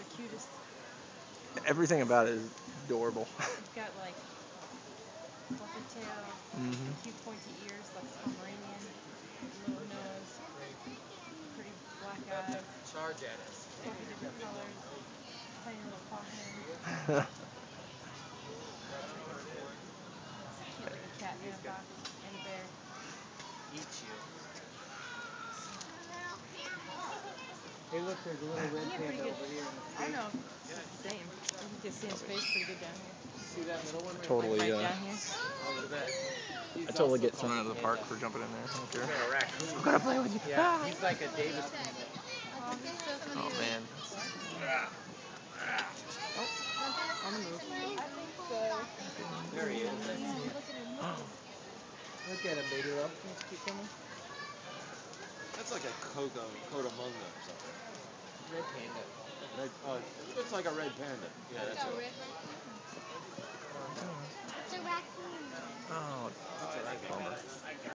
cutest. Everything about it is adorable. It's got like fluffy tail, hmm cute pointy ears like Pomeranian, little nose, pretty black eyes, Charge at us. fluffy different colors, tiny little paw hand, cute little cat in a box, and a bear. Eat you. Hey, look, there's a little red Yeah, panda over here. in the I know. It's same. You can see his face pretty good down here. See that middle one? Right Totally, Like uh, right down here. Oh, look at that. He's I totally get thrown out of the park for jumping in there. I don't Look care. at a raccoon. I'm gonna play with you. Yeah, he's like a Davis panda. Oh, he's so Oh cute. man. On the move. I think so. There he is. Look at him. Look at him, baby love. Like a Kogo, Kodamunga or something. Red panda. Red, oh, it's like a red panda. Yeah, that's it.